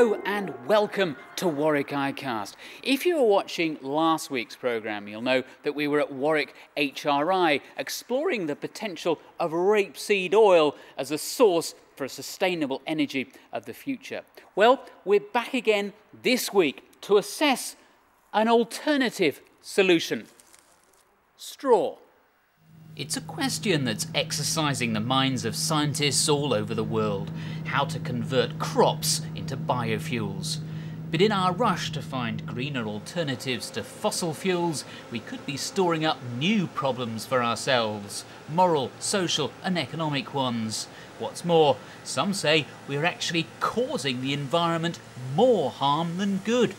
Hello and welcome to Warwick iCast. If you were watching last week's programme, you'll know that we were at Warwick HRI exploring the potential of rapeseed oil as a source for a sustainable energy of the future. Well, we're back again this week to assess an alternative solution straw. It's a question that's exercising the minds of scientists all over the world how to convert crops into biofuels. But in our rush to find greener alternatives to fossil fuels, we could be storing up new problems for ourselves moral, social, and economic ones. What's more, some say we're actually causing the environment more harm than good.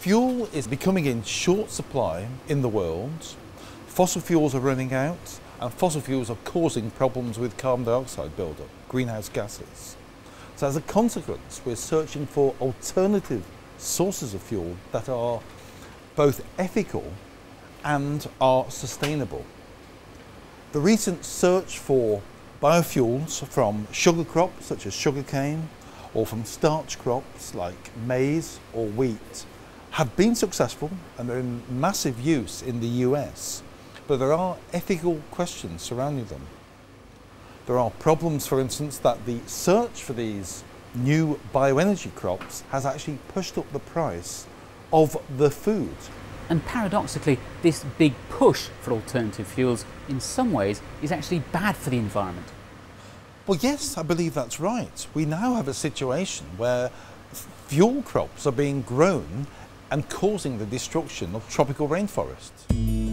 Fuel is becoming in short supply in the world Fossil fuels are running out and fossil fuels are causing problems with carbon dioxide buildup, greenhouse gases. So as a consequence, we're searching for alternative sources of fuel that are both ethical and are sustainable. The recent search for biofuels from sugar crops such as sugarcane or from starch crops like maize or wheat have been successful and are in massive use in the US but there are ethical questions surrounding them. There are problems, for instance, that the search for these new bioenergy crops has actually pushed up the price of the food. And paradoxically, this big push for alternative fuels in some ways is actually bad for the environment. Well, yes, I believe that's right. We now have a situation where fuel crops are being grown and causing the destruction of tropical rainforests.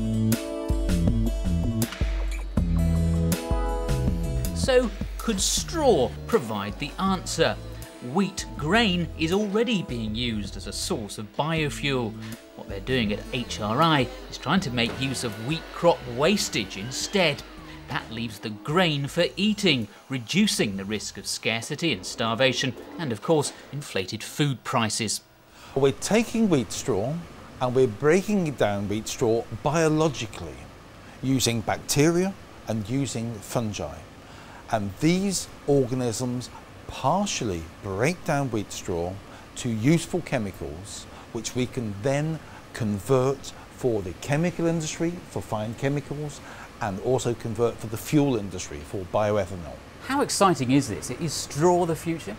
So, could straw provide the answer? Wheat grain is already being used as a source of biofuel. What they're doing at HRI is trying to make use of wheat crop wastage instead. That leaves the grain for eating, reducing the risk of scarcity and starvation, and of course, inflated food prices. We're taking wheat straw and we're breaking down wheat straw biologically using bacteria and using fungi. And these organisms partially break down wheat straw to useful chemicals, which we can then convert for the chemical industry, for fine chemicals, and also convert for the fuel industry, for bioethanol. How exciting is this? Is straw the future?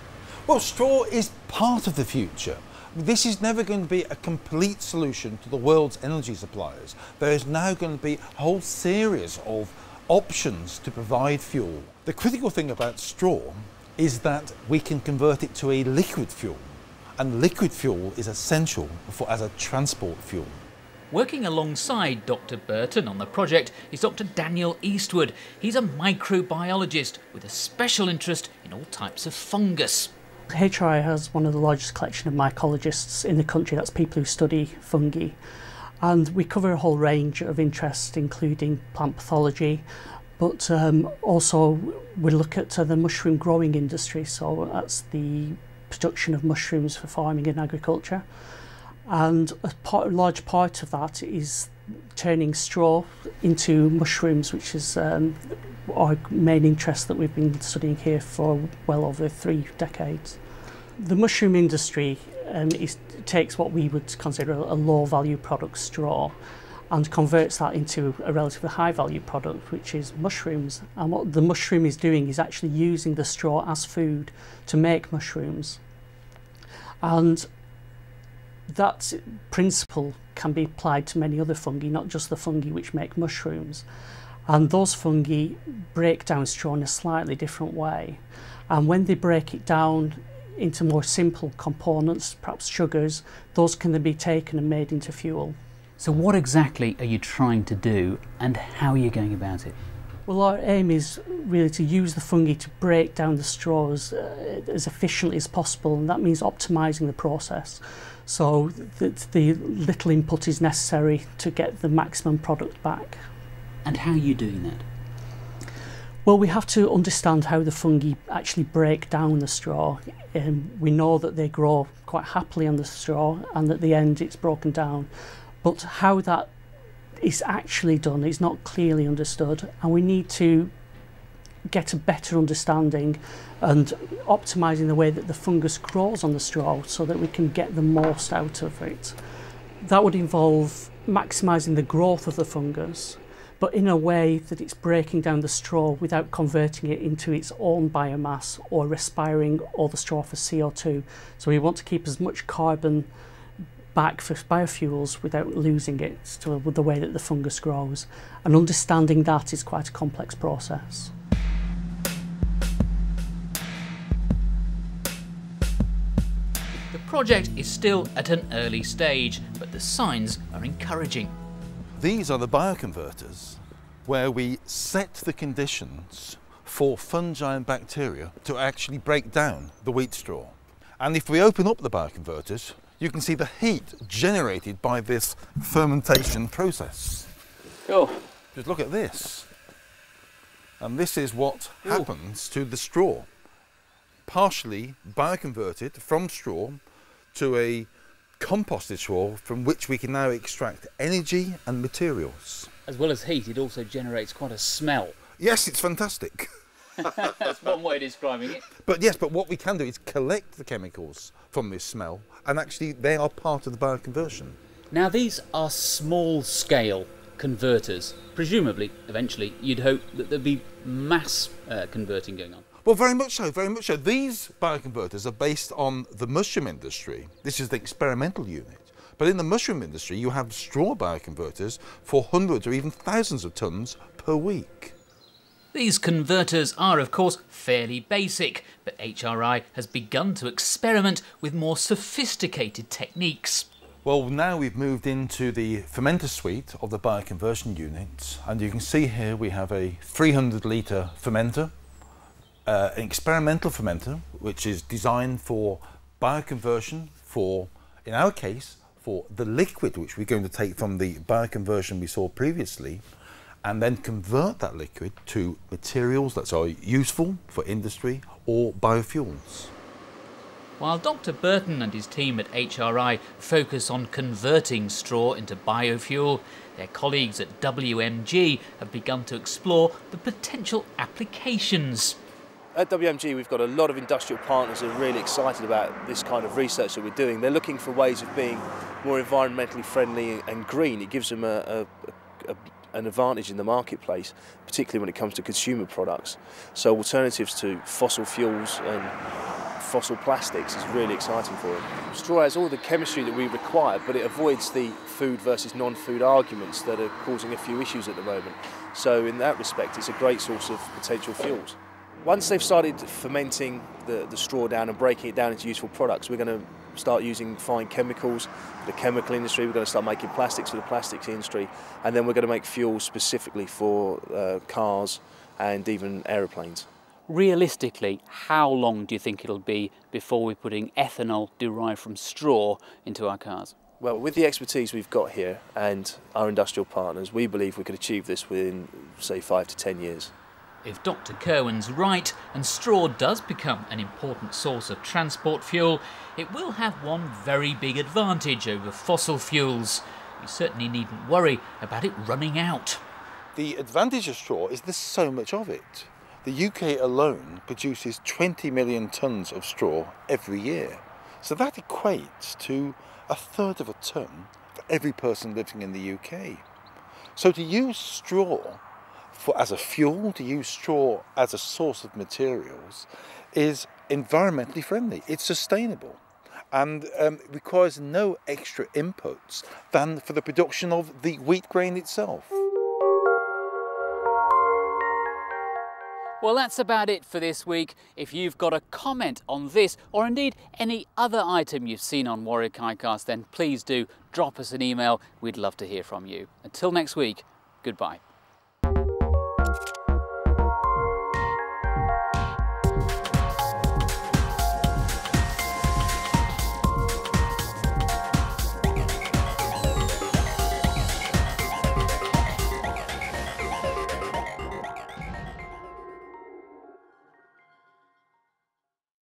Well, straw is part of the future. This is never going to be a complete solution to the world's energy suppliers. There is now going to be a whole series of options to provide fuel. The critical thing about straw is that we can convert it to a liquid fuel and liquid fuel is essential for, as a transport fuel. Working alongside Dr. Burton on the project is Dr. Daniel Eastwood. He's a microbiologist with a special interest in all types of fungus. HRI has one of the largest collection of mycologists in the country, that's people who study fungi. and we cover a whole range of interests including plant pathology but um, also we look at uh, the mushroom growing industry so that's the production of mushrooms for farming and agriculture and a part, a large part of that is turning straw into mushrooms which is um, our main interest that we've been studying here for well over three decades. The mushroom industry um, is, takes what we would consider a low value product straw and converts that into a relatively high value product which is mushrooms. And what the mushroom is doing is actually using the straw as food to make mushrooms. And that principle can be applied to many other fungi not just the fungi which make mushrooms. And those fungi break down straw in a slightly different way. And when they break it down into more simple components, perhaps sugars, those can then be taken and made into fuel. So what exactly are you trying to do and how are you going about it? Well, our aim is really to use the fungi to break down the straws uh, as efficiently as possible, and that means optimizing the process so that the little input is necessary to get the maximum product back. And how are you doing that? Well, we have to understand how the fungi actually break down the straw. Um, we know that they grow quite happily on the straw and at the end it's broken down. But how that is actually done is not clearly understood and we need to get a better understanding and optimizing the way that the fungus grows on the straw so that we can get the most out of it. That would involve maximizing the growth of the fungus but in a way that it's breaking down the straw without converting it into its own biomass or respiring all the straw for CO2. So we want to keep as much carbon back for biofuels without losing it to the way that the fungus grows. And understanding that is quite a complex process. The project is still at an early stage, but the signs are encouraging. These are the bioconverters where we set the conditions for fungi and bacteria to actually break down the wheat straw. And if we open up the bioconverters, you can see the heat generated by this fermentation process. Cool. Just look at this. And this is what Ooh. happens to the straw. Partially bioconverted from straw to a composted straw from which we can now extract energy and materials. As well as heat, it also generates quite a smell. Yes, it's fantastic. That's one way of describing it. But yes, but what we can do is collect the chemicals from this smell, and actually they are part of the bioconversion. Now, these are small scale converters. Presumably, eventually, you'd hope that there'd be mass uh, converting going on. Well, very much so, very much so. These bioconverters are based on the mushroom industry. This is the experimental unit. But in the mushroom industry, you have straw bioconverters for hundreds or even thousands of tons per week. These converters are, of course, fairly basic, but HRI has begun to experiment with more sophisticated techniques. Well, now we've moved into the fermenter suite of the bioconversion unit, and you can see here we have a 300 litre fermenter uh, an experimental fermenter which is designed for bioconversion for, in our case, for the liquid which we're going to take from the bioconversion we saw previously and then convert that liquid to materials that are useful for industry or biofuels. While Dr. Burton and his team at HRI focus on converting straw into biofuel, their colleagues at WMG have begun to explore the potential applications. At WMG, we've got a lot of industrial partners who are really excited about this kind of research that we're doing. They're looking for ways of being more environmentally friendly and green. It gives them a, a, a, an advantage in the marketplace, particularly when it comes to consumer products. So alternatives to fossil fuels and fossil plastics is really exciting for them. Straw has all the chemistry that we require, but it avoids the food versus non-food arguments that are causing a few issues at the moment. So in that respect, it's a great source of potential fuels. Once they've started fermenting the, the straw down and breaking it down into useful products, we're going to start using fine chemicals for the chemical industry, we're going to start making plastics for the plastics industry, and then we're going to make fuel specifically for uh, cars and even aeroplanes. Realistically, how long do you think it'll be before we're putting ethanol derived from straw into our cars? Well, with the expertise we've got here and our industrial partners, we believe we could achieve this within, say, five to ten years. If Dr. Kirwan's right and straw does become an important source of transport fuel, it will have one very big advantage over fossil fuels. We certainly needn't worry about it running out. The advantage of straw is there's so much of it. The UK alone produces 20 million tonnes of straw every year. So that equates to a third of a tonne for every person living in the UK. So to use straw for, as a fuel, to use straw as a source of materials, is environmentally friendly. It's sustainable and um, requires no extra inputs than for the production of the wheat grain itself. Well, that's about it for this week. If you've got a comment on this, or indeed any other item you've seen on Warwick iCast, then please do drop us an email. We'd love to hear from you. Until next week, goodbye.